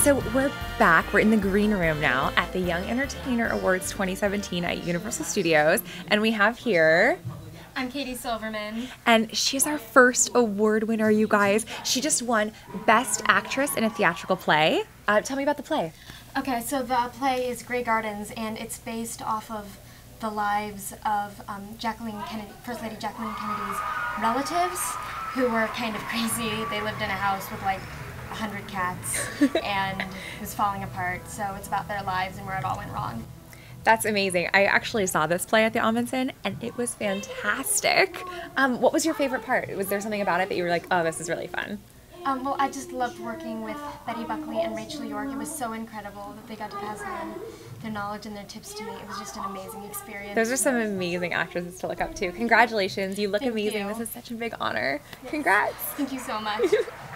So we're back. We're in the green room now at the Young Entertainer Awards 2017 at Universal Studios. And we have here I'm Katie Silverman. And she's our first award winner, you guys. She just won Best Actress in a Theatrical Play. Uh, tell me about the play. Okay, so the play is Grey Gardens, and it's based off of the lives of um, Jacqueline Kennedy, First Lady Jacqueline Kennedy's relatives, who were kind of crazy. They lived in a house with like a hundred cats, and it was falling apart. So it's about their lives and where it all went wrong. That's amazing. I actually saw this play at the Ahmanson and it was fantastic. Um, what was your favorite part? Was there something about it that you were like, oh, this is really fun? Um, well, I just loved working with Betty Buckley and Rachel York. It was so incredible that they got to pass on their knowledge and their tips to me. It was just an amazing experience. Those are some amazing actresses to look up to. Congratulations. You look Thank amazing. you. This is such a big honor. Congrats. Thank you so much.